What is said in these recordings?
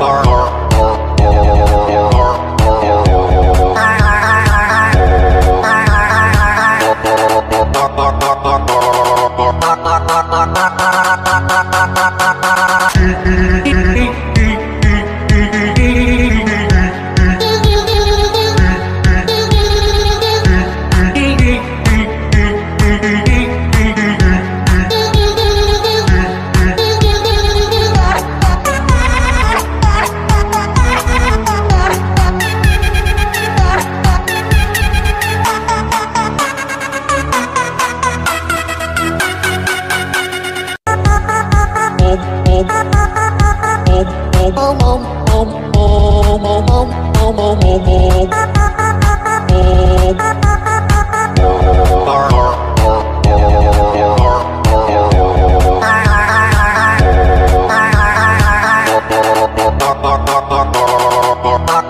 Bar bar, bar, bar.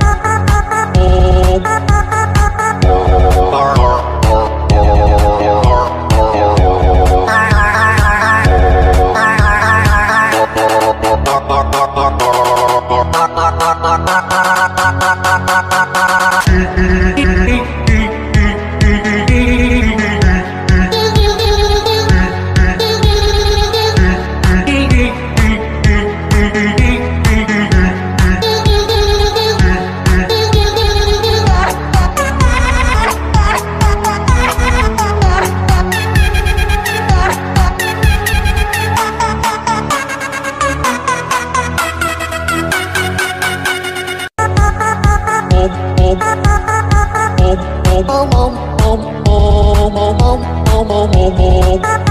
oh.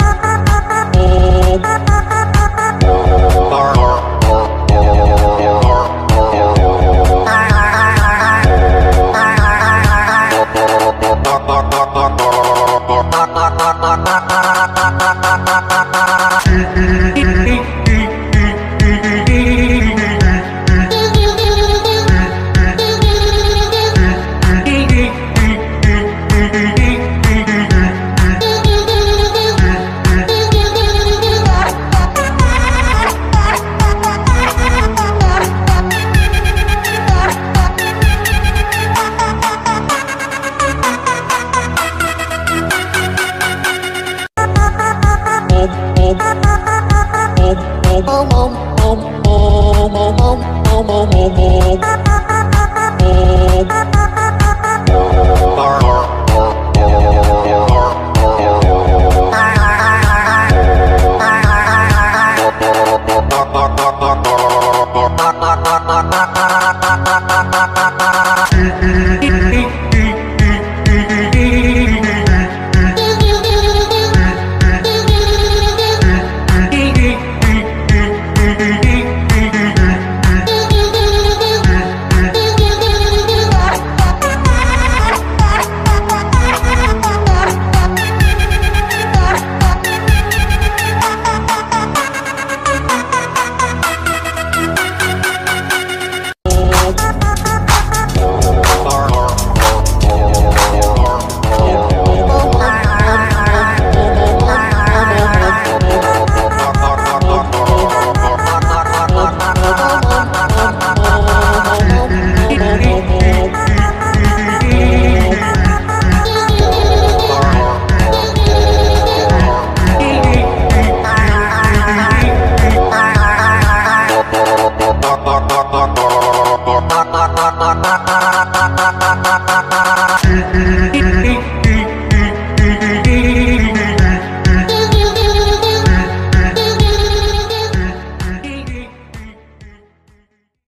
home. You.